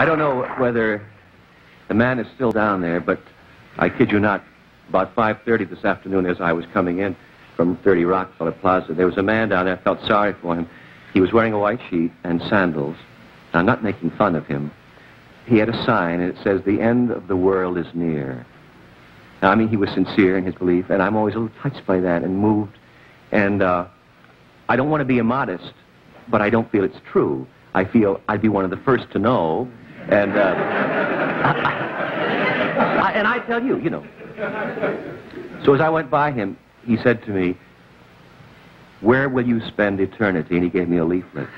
I don't know whether the man is still down there, but I kid you not, about 5.30 this afternoon as I was coming in from 30 Rockefeller Plaza, there was a man down there. I felt sorry for him. He was wearing a white sheet and sandals. I'm not making fun of him. He had a sign, and it says, the end of the world is near. Now, I mean, he was sincere in his belief, and I'm always a little touched by that and moved. And uh, I don't want to be immodest, but I don't feel it's true. I feel I'd be one of the first to know. And, uh, I, and I tell you, you know. So as I went by him, he said to me, Where will you spend eternity? And he gave me a leaflet.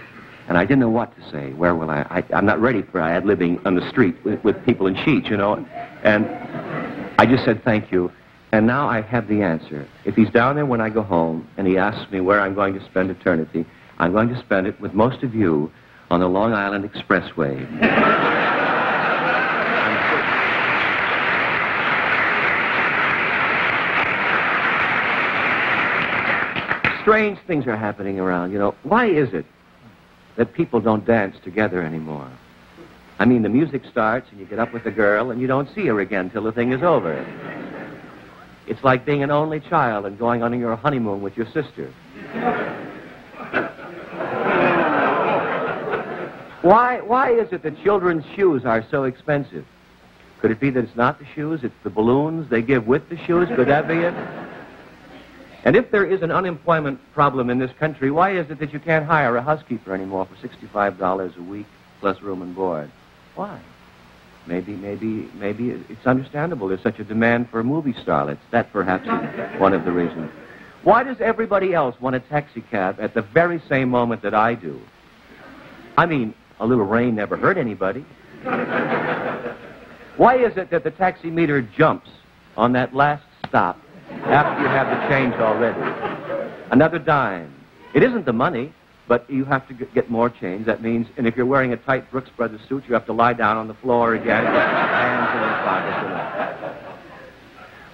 And I didn't know what to say. Where will I? I I'm not ready for I had living on the street with, with people in sheets, you know. And I just said thank you. And now I have the answer. If he's down there when I go home and he asks me where I'm going to spend eternity, I'm going to spend it with most of you on the Long Island Expressway. Strange things are happening around, you know. Why is it that people don't dance together anymore? I mean, the music starts and you get up with the girl and you don't see her again till the thing is over. It's like being an only child and going on your honeymoon with your sister. Why, why is it that children's shoes are so expensive? Could it be that it's not the shoes, it's the balloons they give with the shoes? Could that be it? And if there is an unemployment problem in this country, why is it that you can't hire a housekeeper anymore for $65 a week plus room and board? Why? Maybe, maybe, maybe it's understandable. There's such a demand for movie starlets. That perhaps is one of the reasons. Why does everybody else want a taxi cab at the very same moment that I do? I mean, a little rain never hurt anybody. Why is it that the taxi meter jumps on that last stop after you have the change already? Another dime. It isn't the money, but you have to get more change. That means, and if you're wearing a tight Brooks Brothers suit, you have to lie down on the floor again, hands in your pockets.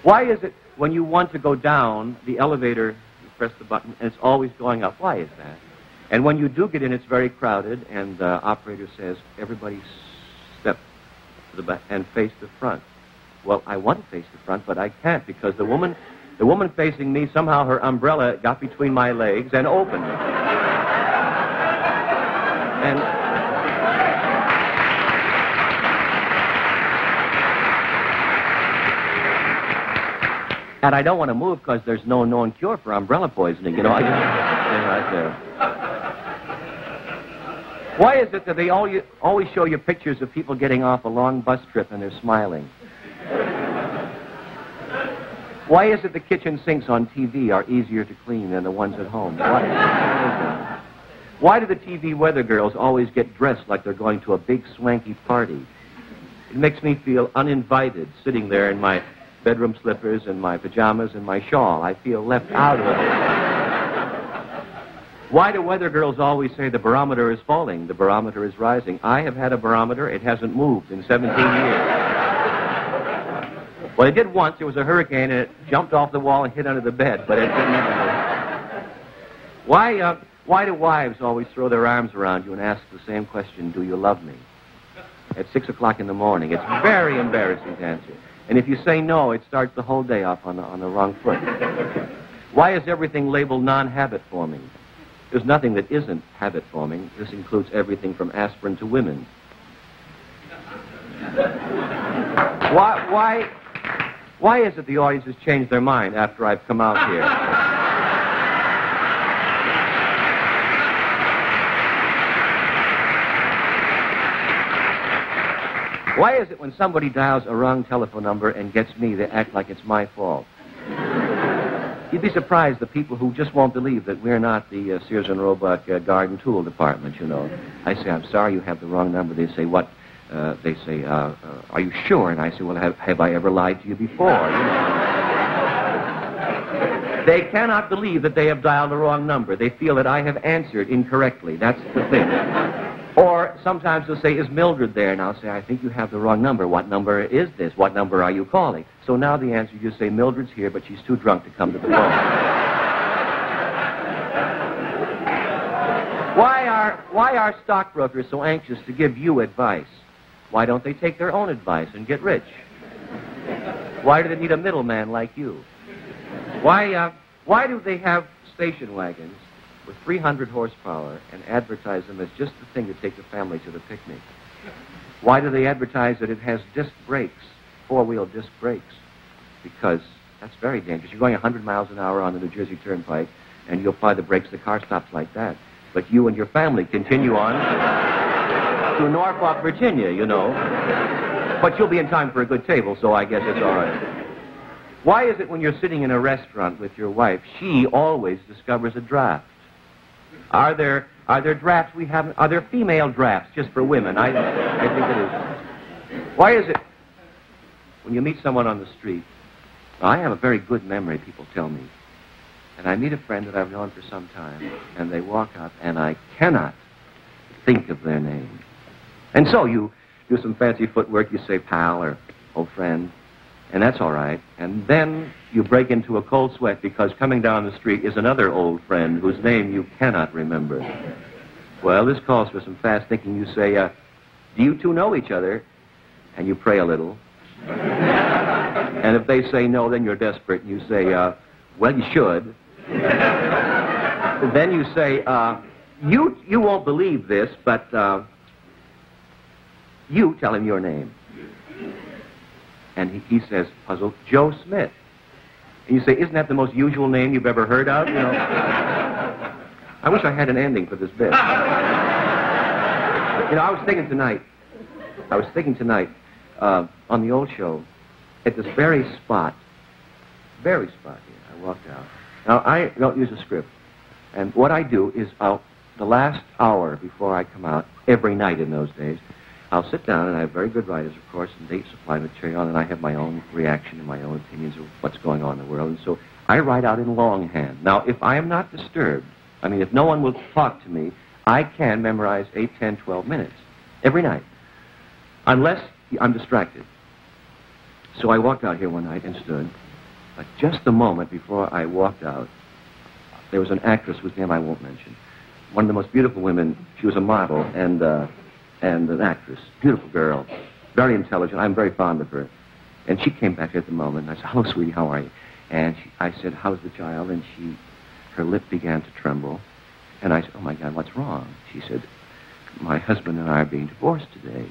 Why is it when you want to go down the elevator, you press the button, and it's always going up? Why is that? And when you do get in, it's very crowded, and the operator says, everybody step to the back and face the front. Well, I want to face the front, but I can't because the woman, the woman facing me, somehow her umbrella got between my legs and opened. And and I don't want to move because there's no known cure for umbrella poisoning. You know, I just right there. Why is it that they always show you pictures of people getting off a long bus trip and they're smiling? Why is it the kitchen sinks on TV are easier to clean than the ones at home? Why? Why do the TV weather girls always get dressed like they're going to a big swanky party? It makes me feel uninvited sitting there in my bedroom slippers and my pajamas and my shawl. I feel left out of it. Why do weather girls always say the barometer is falling, the barometer is rising? I have had a barometer, it hasn't moved in 17 years. Well, it did once. It was a hurricane, and it jumped off the wall and hit under the bed, but it didn't. Why, uh, why do wives always throw their arms around you and ask the same question, do you love me? At 6 o'clock in the morning. It's very embarrassing to answer. And if you say no, it starts the whole day off on the, on the wrong foot. Why is everything labeled non-habit forming? There's nothing that isn't habit forming. This includes everything from aspirin to women. Why, why, why is it the audience has changed their mind after I've come out here? Why is it when somebody dials a wrong telephone number and gets me, they act like it's my fault? You'd be surprised the people who just won't believe that we're not the uh, Sears and Roebuck uh, garden tool department, you know. I say, I'm sorry you have the wrong number. They say, what? Uh, they say, uh, uh, are you sure? And I say, well, have, have I ever lied to you before? You know? they cannot believe that they have dialed the wrong number. They feel that I have answered incorrectly. That's the thing. Or sometimes they'll say, is Mildred there? And I'll say, I think you have the wrong number. What number is this? What number are you calling? So now the answer, you say, Mildred's here, but she's too drunk to come to the phone. why, are, why are stockbrokers so anxious to give you advice? Why don't they take their own advice and get rich? Why do they need a middleman like you? Why, uh, why do they have station wagons with 300 horsepower and advertise them as just the thing to take the family to the picnic? Why do they advertise that it has disc brakes, four-wheel disc brakes? Because that's very dangerous. You're going 100 miles an hour on the New Jersey Turnpike, and you apply the brakes, the car stops like that. But you and your family continue on to Norfolk, Virginia, you know. But you'll be in time for a good table, so I guess it's all right. Why is it when you're sitting in a restaurant with your wife, she always discovers a draft? Are there are there drafts we haven't? Are there female drafts just for women? I I think it is. Why is it when you meet someone on the street? I have a very good memory. People tell me, and I meet a friend that I've known for some time, and they walk up, and I cannot think of their name. And so you do some fancy footwork. You say pal or old friend, and that's all right. And then you break into a cold sweat because coming down the street is another old friend whose name you cannot remember. Well, this calls for some fast thinking. You say, uh, Do you two know each other? And you pray a little. and if they say no, then you're desperate. And you say, uh, Well, you should. then you say, uh, you, you won't believe this, but uh, you tell him your name. And he, he says, puzzled, Joe Smith. And you say, isn't that the most usual name you've ever heard of? You know. I wish I had an ending for this bit. you know, I was thinking tonight, I was thinking tonight uh, on the old show, at this very spot, very spot here, I walked out. Now, I don't use a script. And what I do is I'll, the last hour before I come out, every night in those days, I'll sit down, and I have very good writers, of course, and they supply material, and I have my own reaction and my own opinions of what's going on in the world. And so I write out in longhand. Now, if I am not disturbed, I mean, if no one will talk to me, I can memorize 8, 10, 12 minutes every night, unless I'm distracted. So I walked out here one night and stood. But just the moment before I walked out, there was an actress whose name I won't mention. One of the most beautiful women. She was a model, and uh, and an actress, beautiful girl, very intelligent. I'm very fond of her. And she came back at the moment, and I said, hello, sweetie, how are you? And she, I said, how's the child? And she, her lip began to tremble. And I said, oh, my God, what's wrong? She said, my husband and I are being divorced today.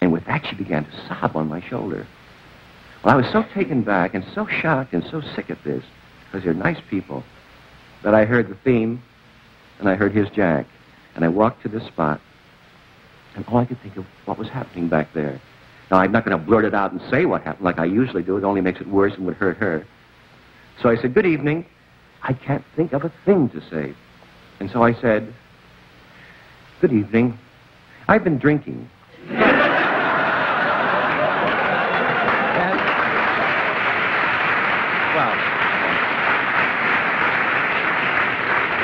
And with that, she began to sob on my shoulder. Well, I was so taken back and so shocked and so sick at this, because they're nice people, that I heard the theme, and I heard his jack. And I walked to this spot, and all I could think of what was happening back there. Now, I'm not going to blurt it out and say what happened like I usually do. It only makes it worse and would hurt her. So I said, Good evening. I can't think of a thing to say. And so I said, Good evening. I've been drinking.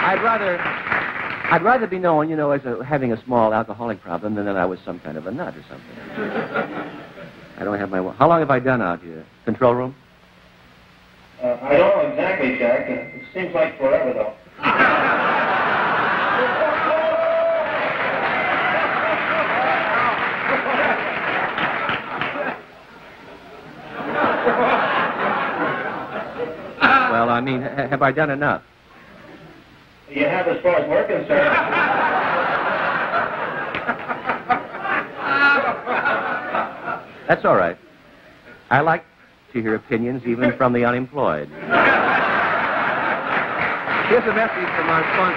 I'd rather I'd rather be known, you know, as a, having a small alcoholic problem than that I was some kind of a nut or something. I don't have my. How long have I done out here? Control room? Uh, I don't know exactly, Jack. It seems like forever, though. well, I mean, have I done enough? You have as far as we're concerned. That's all right. I like to hear opinions even from the unemployed. Here's a message from our sponsor.